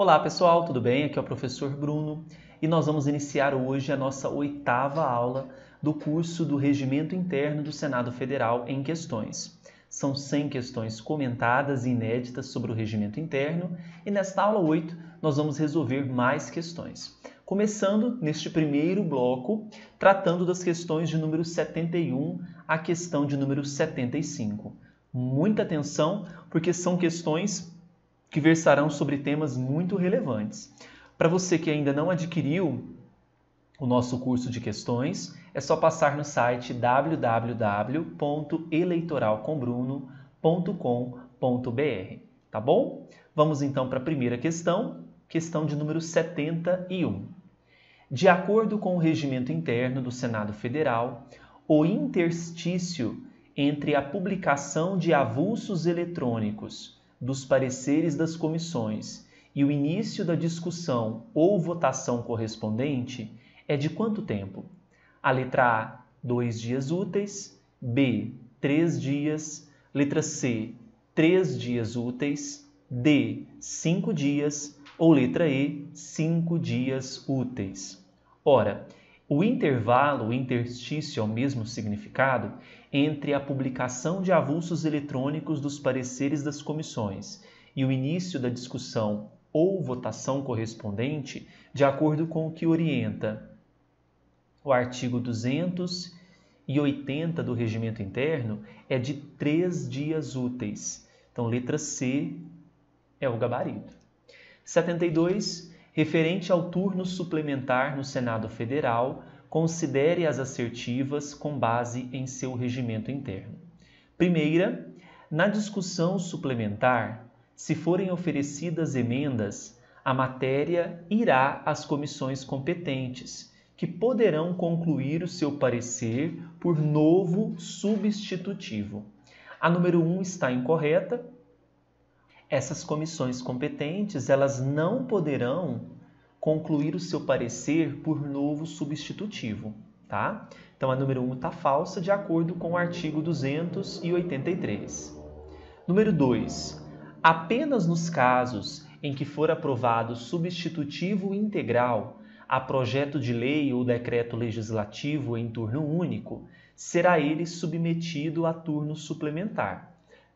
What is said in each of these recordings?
Olá pessoal, tudo bem? Aqui é o professor Bruno e nós vamos iniciar hoje a nossa oitava aula do curso do Regimento Interno do Senado Federal em Questões. São 100 questões comentadas e inéditas sobre o regimento interno e nesta aula 8 nós vamos resolver mais questões. Começando neste primeiro bloco, tratando das questões de número 71 à questão de número 75. Muita atenção, porque são questões que versarão sobre temas muito relevantes. Para você que ainda não adquiriu o nosso curso de questões, é só passar no site www.eleitoralcombruno.com.br, tá bom? Vamos então para a primeira questão, questão de número 71. De acordo com o regimento interno do Senado Federal, o interstício entre a publicação de avulsos eletrônicos dos pareceres das comissões e o início da discussão ou votação correspondente é de quanto tempo? A letra A, dois dias úteis, B, três dias, letra C, três dias úteis, D, cinco dias ou letra E, cinco dias úteis. Ora, o intervalo, o interstício é o mesmo significado entre a publicação de avulsos eletrônicos dos pareceres das comissões e o início da discussão ou votação correspondente, de acordo com o que orienta o artigo 280 do Regimento Interno, é de três dias úteis. Então, letra C é o gabarito. 72 referente ao turno suplementar no Senado Federal, considere as assertivas com base em seu regimento interno. Primeira, na discussão suplementar, se forem oferecidas emendas, a matéria irá às comissões competentes, que poderão concluir o seu parecer por novo substitutivo. A número 1 um está incorreta, essas comissões competentes elas não poderão concluir o seu parecer por novo substitutivo, tá? Então a número 1 está falsa de acordo com o artigo 283. Número 2. Apenas nos casos em que for aprovado substitutivo integral a projeto de lei ou decreto legislativo em turno único, será ele submetido a turno suplementar.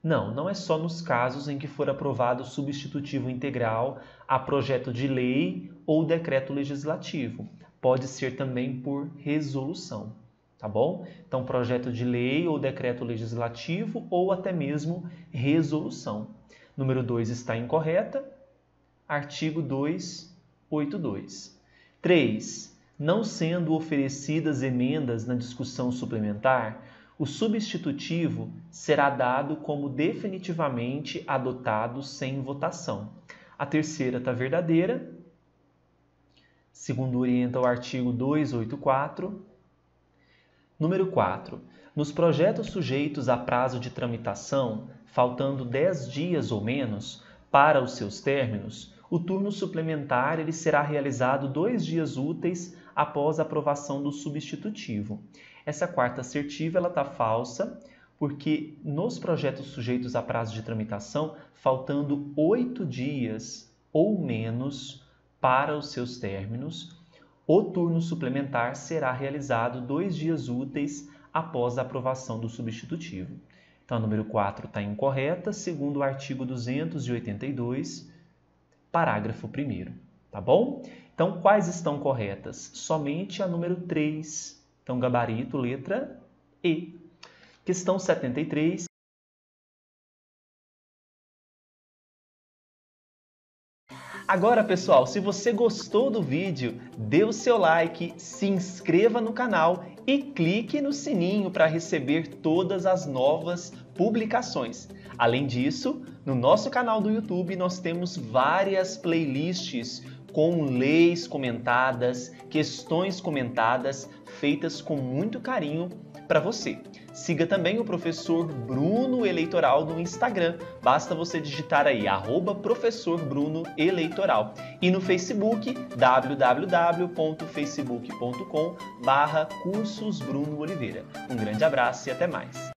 Não, não é só nos casos em que for aprovado substitutivo integral a projeto de lei ou decreto legislativo. Pode ser também por resolução, tá bom? Então, projeto de lei ou decreto legislativo ou até mesmo resolução. Número 2 está incorreta. Artigo 282. 3. Não sendo oferecidas emendas na discussão suplementar, o substitutivo será dado como definitivamente adotado sem votação. A terceira está verdadeira, segundo orienta o artigo 284. Número 4. Nos projetos sujeitos a prazo de tramitação, faltando 10 dias ou menos para os seus términos, o turno suplementar ele será realizado dois dias úteis após a aprovação do substitutivo. Essa quarta assertiva está falsa, porque nos projetos sujeitos a prazo de tramitação, faltando oito dias ou menos para os seus términos, o turno suplementar será realizado dois dias úteis após a aprovação do substitutivo. Então, a número 4 está incorreta, segundo o artigo 282, parágrafo 1. Tá bom? Então, quais estão corretas? Somente a número 3 então, gabarito, letra E. Questão 73. Agora, pessoal, se você gostou do vídeo, dê o seu like, se inscreva no canal e clique no sininho para receber todas as novas publicações. Além disso, no nosso canal do YouTube nós temos várias playlists com leis comentadas, questões comentadas, feitas com muito carinho para você. Siga também o professor Bruno Eleitoral no Instagram. Basta você digitar aí arroba professor Bruno Eleitoral. E no Facebook, www.facebook.com barra cursos Bruno Oliveira. Um grande abraço e até mais.